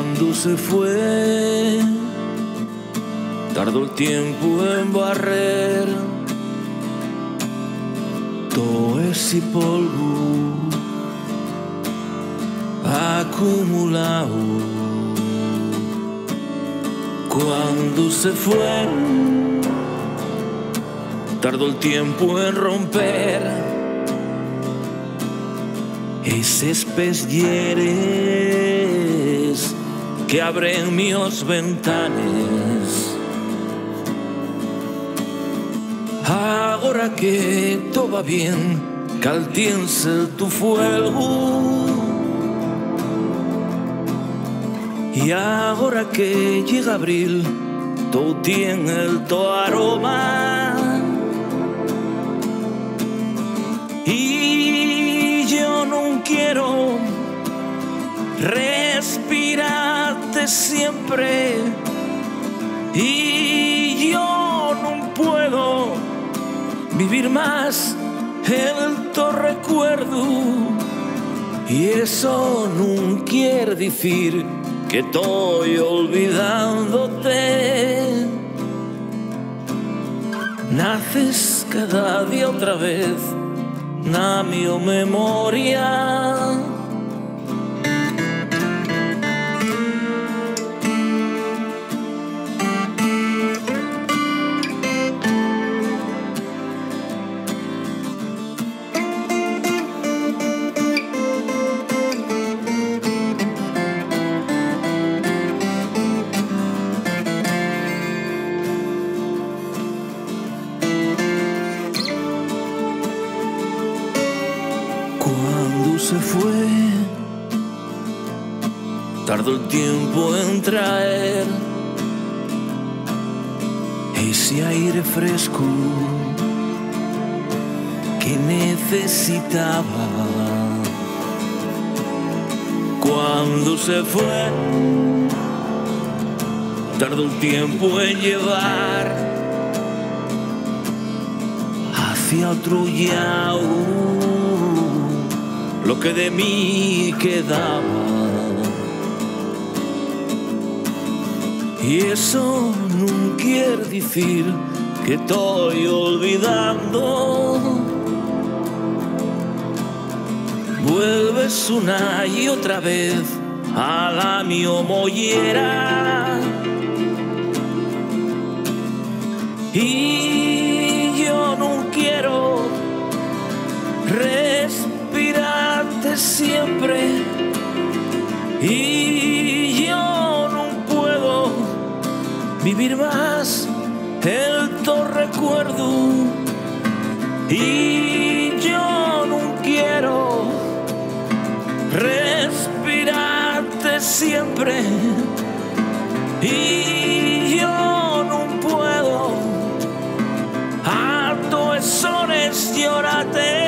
Cuando se fue, tardó el tiempo en barrer todo ese polvo acumulado. Cuando se fue, tardó el tiempo en romper esos pezieres que abren mis ventanas. Ahora que todo va bien, caltiense tu fuego. Y ahora que llega abril, todo tiene el aroma. Y yo no quiero siempre. Y yo no puedo vivir más el to recuerdo. Y eso no quiere decir que estoy olvidándote. Naces cada día otra vez, na mi memoria. Se fue, tardó el tiempo en traer ese aire fresco que necesitaba. Cuando se fue, tardó el tiempo en llevar hacia otro lado lo que de mí quedaba. Y eso no quiere decir que estoy olvidando. Vuelves una y otra vez a la mi mollera. Y y yo no puedo vivir más el tu recuerdo. Y yo no quiero respirarte siempre. Y yo no puedo. A tus tu llorarte